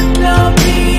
love me.